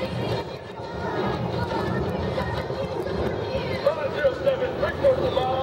Five zero seven, three quarters of a mile.